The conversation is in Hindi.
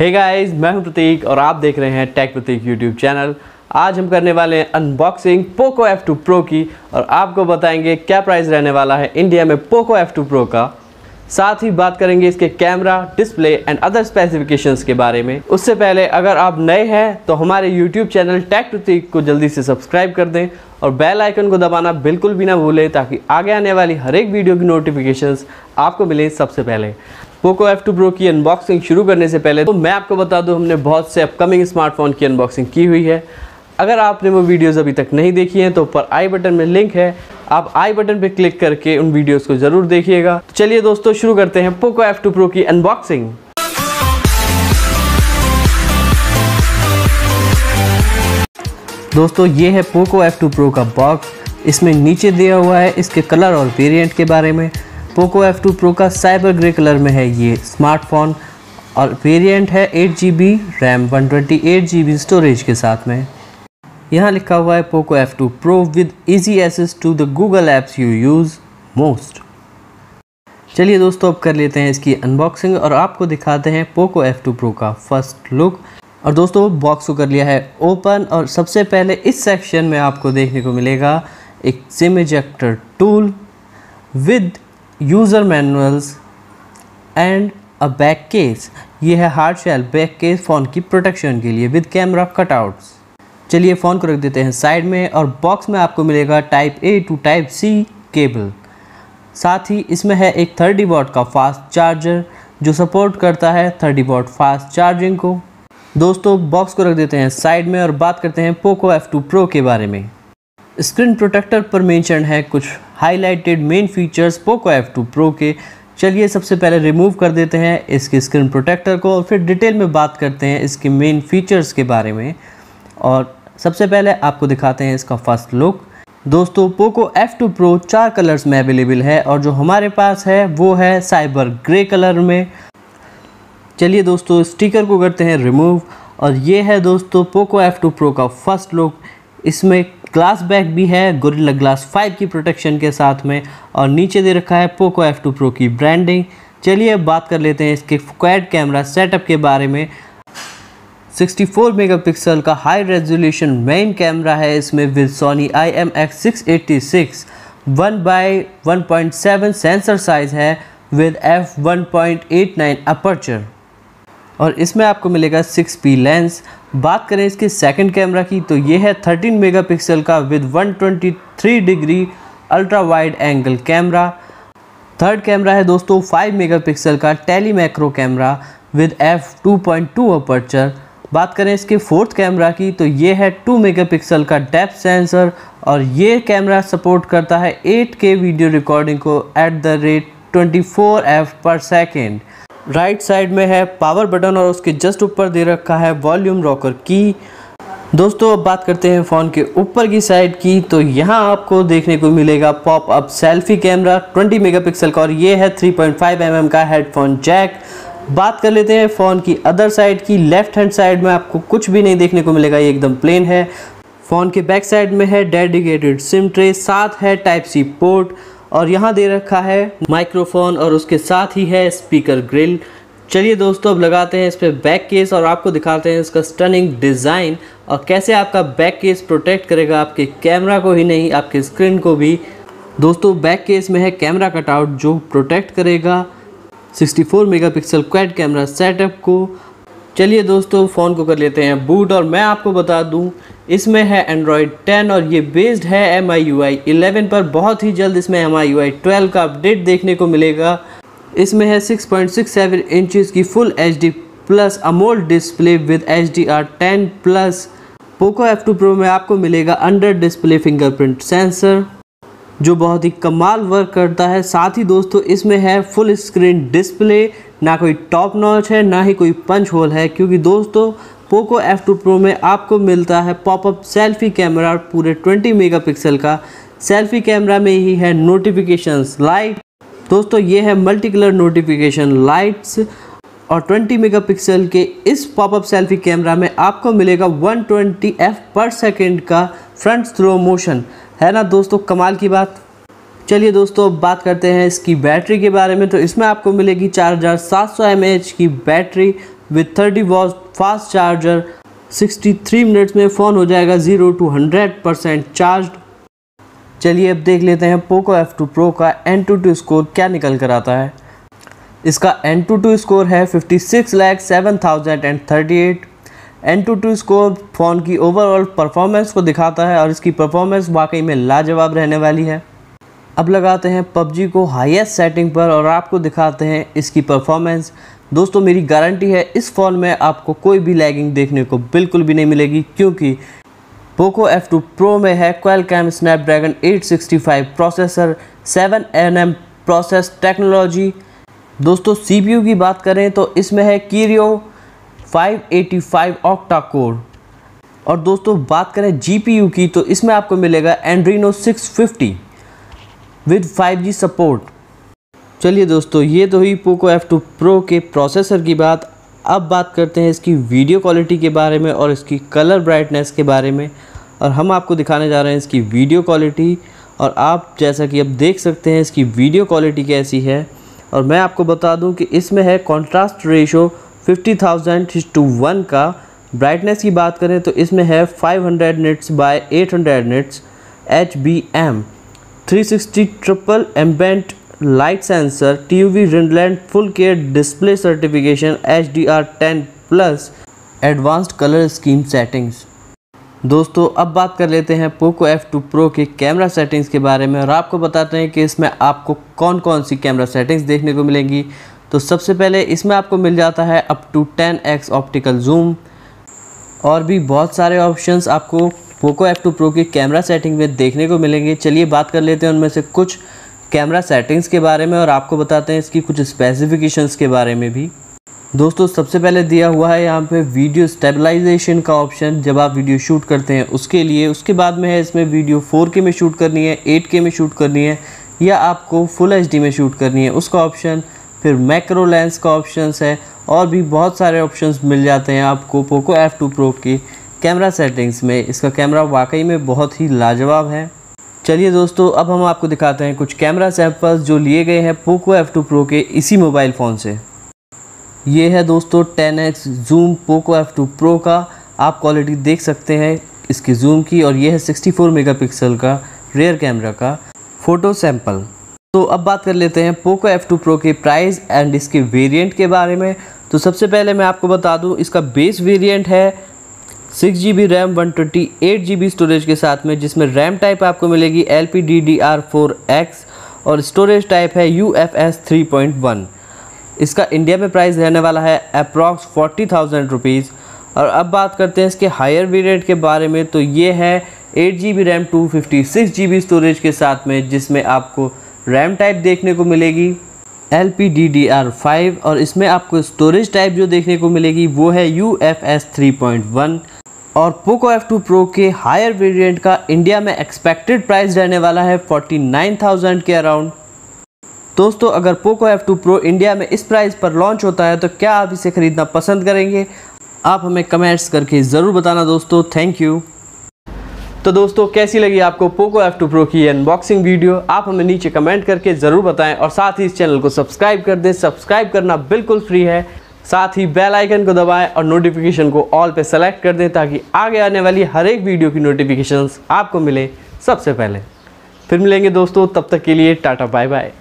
हे गाइस मैं हूँ प्रतीक और आप देख रहे हैं टेक प्रतीक यूट्यूब चैनल आज हम करने वाले हैं अनबॉक्सिंग पोको F2 Pro की और आपको बताएँगे क्या प्राइस रहने वाला है इंडिया में पोको F2 Pro का। साथ ही बात करेंगे इसके camera display and other specifications के बारे में। उससे पहले अगर आप नए हैं तो हमारे यूट्यूब चैनल टेक प्रतीक को जल्दी से सब्सक्राइब कर दें और बेल आइकन को दबाना बिल्कुल भी ना भूलें ताकि आगे आने वाली हर एक वीडियो की नोटिफिकेशंस आपको मिले सबसे पहले। पोको एफ़ टू प्रो की अनबॉक्सिंग शुरू करने से पहले तो मैं आपको बता दूँ, हमने बहुत से अपकमिंग स्मार्टफ़ोन की अनबॉक्सिंग की हुई है। अगर आपने वो वीडियोस अभी तक नहीं देखी हैं तो ऊपर आई बटन में लिंक है। आप आई बटन पे क्लिक करके उन वीडियोस को ज़रूर देखिएगा। तो चलिए दोस्तों, शुरू करते हैं पोको F2 Pro की अनबॉक्सिंग दोस्तों, ये है पोको F2 Pro का बॉक्स इसमें नीचे दिया हुआ है इसके कलर और वेरिएंट के बारे में। पोको F2 Pro का साइबर ग्रे कलर में है ये स्मार्टफ़ोन और वेरिएंट है eight G B RAM one twenty eight G B storage के साथ में। यहाँ लिखा हुआ है Poco F2 Pro with easy access to the Google apps you use most चलिए दोस्तों, अब कर लेते हैं इसकी अनबॉक्सिंग और आपको दिखाते हैं पोको F2 Pro का फ़र्स्ट लुक और दोस्तों बॉक्स को कर लिया है ओपन और सबसे पहले इस सेक्शन में आपको देखने को मिलेगा एक SIM ejector tool with user manuals and a back case. ये है hard shell back case phone की प्रोटेक्शन के लिए विद कैमरा कटआउट्स। चलिए फ़ोन को रख देते हैं साइड में और बॉक्स में आपको मिलेगा type A to type C cable. साथ ही इसमें है एक थर्टी वॉट का फास्ट चार्जर जो सपोर्ट करता है थर्टी वॉट फास्ट चार्जिंग को। दोस्तों, बॉक्स को रख देते हैं साइड में और बात करते हैं पोको F2 Pro के बारे में। स्क्रीन प्रोटेक्टर पर मेंशन है कुछ highlighted main features Poco F2 Pro के। चलिए सबसे पहले रिमूव कर देते हैं इसके स्क्रीन प्रोटेक्टर को और फिर डिटेल में बात करते हैं इसके मेन फीचर्स के बारे में। और सबसे पहले आपको दिखाते हैं इसका फ़र्स्ट लुक दोस्तों पोको F2 Pro चार कलर्स में अवेलेबल है और जो हमारे पास है, वो है साइबर ग्रे कलर में। चलिए दोस्तों स्टिकर को करते हैं रिमूव और ये है दोस्तों पोको F2 Pro का फ़र्स्ट लुक इसमें ग्लास बैक भी है गोरिल्ला ग्लास 5 की प्रोटेक्शन के साथ में, और नीचे दे रखा है पोको F2 Pro की ब्रांडिंग चलिए अब बात कर लेते हैं इसके क्वाड कैमरा सेटअप के बारे में। 64 मेगापिक्सल का हाई रेजोल्यूशन मेन कैमरा है, इसमें with Sony I M X six eighty six one by one point seven sensor size है with F one point eight nine aperture और इसमें आपको मिलेगा 6p लेंस बात करें इसके सेकंड कैमरा की तो ये है 13 मेगापिक्सल का with 123 degree ultra wide angle camera third camera है दोस्तों 5 मेगापिक्सल का tele macro camera with F 2.2 aperture बात करें इसके फोर्थ कैमरा की तो ये है 2 मेगापिक्सल का डेप्थ सेंसर और ये कैमरा सपोर्ट करता है 8K वीडियो रिकॉर्डिंग को at the rate 24 F per second right side में है, पावर बटन और उसके जस्ट ऊपर दे रखा है वॉल्यूम रॉकर की। दोस्तों, अब बात करते हैं फ़ोन के ऊपर की साइड की तो यहाँ आपको देखने को मिलेगा pop up selfie camera 20 megapixel का और ये है 3.5 पॉइंट mm का हेडफोन जैक। बात कर लेते हैं फ़ोन की अदर साइड की, लेफ़्ट हैंड साइड में आपको कुछ भी नहीं देखने को मिलेगा, ये एकदम प्लेन है। फ़ोन के बैक साइड में है डेडिकेटेड सिम ट्रे, साथ है टाइप सी पोर्ट। और यहाँ दे रखा है माइक्रोफोन और उसके साथ ही है स्पीकर ग्रिल। चलिए दोस्तों, अब लगाते हैं इस पर बैक केस और आपको दिखाते हैं इसका स्टनिंग डिज़ाइन और कैसे आपका बैक केस प्रोटेक्ट करेगा आपके कैमरा को ही नहीं, आपके स्क्रीन को भी। दोस्तों बैक केस में है कैमरा कटआउट जो प्रोटेक्ट करेगा 64 मेगापिक्सल क्वाड कैमरा सेटअप को। चलिए दोस्तों फ़ोन को कर लेते हैं बूट और मैं आपको बता दूँ इसमें है एंड्रॉयड 10 और ये बेस्ड है M I U I eleven पर। बहुत ही जल्द इसमें M I U I twelve का अपडेट देखने को मिलेगा। इसमें है 6.67 इंचेस की full H D plus AMOLED display with H D R ten plus Poco F two pro में आपको मिलेगा अंडर डिस्प्ले फिंगरप्रिंट सेंसर जो बहुत ही कमाल वर्क करता है। साथ ही दोस्तों, इसमें है फुल स्क्रीन डिस्प्ले ना कोई टॉप नॉच है, ना ही कोई पंच होल है, क्योंकि दोस्तों पोको F2 Pro में आपको मिलता है पॉपअप सेल्फी कैमरा पूरे 20 मेगापिक्सल का सेल्फी कैमरा में ही है नोटिफिकेशंस लाइट दोस्तों, ये है मल्टी कलर नोटिफिकेशन लाइट्स और 20 मेगापिक्सल के इस पॉपअप सेल्फी कैमरा में आपको मिलेगा 120 एफ़ पर सेकेंड का फ्रंट स्लो मोशन है ना दोस्तों? कमाल की बात. चलिए दोस्तों अब बात करते हैं इसकी बैटरी के बारे में। तो इसमें आपको मिलेगी चार हज़ार की battery with 30 watt fast charger 63 minutes में फ़ोन हो जाएगा zero to hundred percent charge चलिए अब देख लेते हैं पोको F2 Pro का N22 स्कोर क्या निकल कर आता है। इसका N22 स्कोर है 56 lakh seven thousand and thirty eight N two two score phone की ओवरऑल परफॉर्मेंस को दिखाता है और इसकी परफॉर्मेंस वाकई में लाजवाब रहने वाली है। अब लगाते हैं पबजी को हाईएस्ट सेटिंग पर और आपको दिखाते हैं इसकी परफॉर्मेंस दोस्तों, मेरी गारंटी है, इस फ़ोन में आपको कोई भी लैगिंग देखने को बिल्कुल भी नहीं मिलेगी, क्योंकि पोको F2 Pro में है Qualcomm Snapdragon 865 processor 7 nm process technology दोस्तों CPU की बात करें तो इसमें है कीरियो 585 ऑक्टा कोर और दोस्तों, बात करें जीपीयू की तो इसमें आपको मिलेगा एंड्रीनो 650 विद 5G सपोर्ट चलिए दोस्तों, ये तो हुई पोको F2 Pro के प्रोसेसर की बात। अब बात करते हैं इसकी वीडियो क्वालिटी के बारे में और इसकी कलर ब्राइटनेस के बारे में। और हम आपको दिखाने जा रहे हैं इसकी वीडियो क्वालिटी और आप जैसा कि अब देख सकते हैं, इसकी वीडियो क्वालिटी कैसी है। और मैं आपको बता दूँ कि इसमें है contrast ratio fifty thousand to one का। ब्राइटनेस की बात करें तो इसमें है 500 hundred nits 800 hundred nits H B M three sixty triple ambient light sensor T V Rheinland, full care, display certification H D R ten plus, advanced colour scheme settings. दोस्तों, अब बात कर लेते हैं पोको F2 Pro के कैमरा सेटिंग्स के बारे में और आपको बताते हैं कि इसमें आपको कौन कौन सी कैमरा सेटिंग्स देखने को मिलेंगी। तो सबसे पहले इसमें आपको मिल जाता है up to 10x optical zoom और भी बहुत सारे ऑप्शंस आपको पोको F2 Pro की कैमरा सेटिंग में देखने को मिलेंगे। चलिए बात कर लेते हैं उनमें से कुछ। कैमरा सेटिंग्स के बारे में और आपको बताते हैं इसकी कुछ स्पेसिफिकेशंस के बारे में भी। दोस्तों, सबसे पहले दिया हुआ है यहाँ पे वीडियो स्टेबलाइजेशन का ऑप्शन जब आप वीडियो शूट करते हैं उसके लिए, उसके बाद में है इसमें वीडियो 4K में शूट करनी है 8K में शूट करनी है या आपको फुल एच में शूट करनी है, उसका ऑप्शन फिर मैक्रो लेंस का ऑप्शन है और भी बहुत सारे ऑप्शंस मिल जाते हैं आपको पोको F2 Pro की कैमरा सेटिंग्स में। इसका कैमरा वाकई में बहुत ही लाजवाब है। चलिए दोस्तों, अब हम आपको दिखाते हैं कुछ कैमरा सैम्पल्स जो लिए गए हैं पोको F2 Pro के इसी मोबाइल फ़ोन से। ये है दोस्तों 10x zoom Poco F2 Pro का। आप क्वालिटी देख सकते हैं इसकी जूम की और ये है 64 मेगापिक्सल का रेयर कैमरा का फ़ोटो सैंपल तो अब बात कर लेते हैं पोको F2 Pro के प्राइस एंड इसके वेरिएंट के बारे में। तो सबसे पहले मैं आपको बता दूँ, इसका बेस वेरिएंट है six G B RAM, one twenty eight G B storage के साथ में, जिसमें रैम टाइप आपको मिलेगी L P D D R four X और स्टोरेज टाइप है U F S three point one इसका इंडिया में प्राइस रहने वाला है अप्रॉक्स फोर्टी थाउज़ेंड रुपीज़ और अब बात करते हैं इसके हायर वेरिएंट के बारे में तो ये है eight G B RAM two fifty six G B storage के साथ में, जिसमें आपको रैम टाइप देखने को मिलेगी L P D D R five और इसमें आपको स्टोरेज टाइप जो देखने को मिलेगी वो है U F S three point one और पोको एफ़ टू प्रो के हायर वेरिएंट का इंडिया में एक्सपेक्टेड प्राइस रहने वाला है फोर्टी नाइन थाउज़ेंड के अराउंड दोस्तों, अगर पोको F2 Pro इंडिया में इस प्राइस पर लॉन्च होता है तो क्या आप इसे ख़रीदना पसंद करेंगे? आप हमें कमेंट्स करके ज़रूर बताना दोस्तों. थैंक यू तो दोस्तों, कैसी लगी आपको पोको F2 Pro की अनबॉक्सिंग वीडियो आप हमें नीचे कमेंट करके ज़रूर बताएँ और साथ ही इस चैनल को सब्सक्राइब कर दें. सब्सक्राइब करना बिल्कुल फ्री है. साथ ही बेल आइकन को दबाएँ और नोटिफिकेशन को ऑल पे सेलेक्ट कर दें ताकि आगे आने वाली हर एक वीडियो की नोटिफिकेशंस आपको मिले सबसे पहले। फिर मिलेंगे दोस्तों, तब तक के लिए टाटा बाय बाय